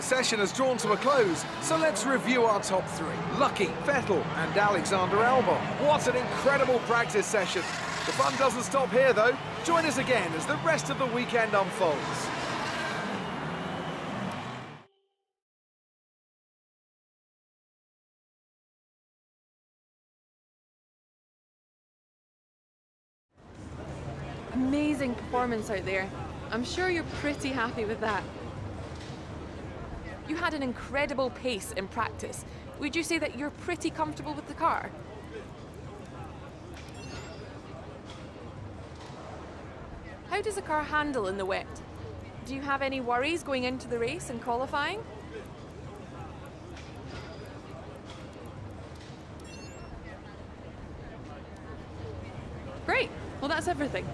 The session has drawn to a close, so let's review our top three. Lucky, Vettel and Alexander Albon. What an incredible practice session. The fun doesn't stop here though. Join us again as the rest of the weekend unfolds. Amazing performance out there. I'm sure you're pretty happy with that. You had an incredible pace in practice. Would you say that you're pretty comfortable with the car? How does a car handle in the wet? Do you have any worries going into the race and qualifying? Great. Well, that's everything.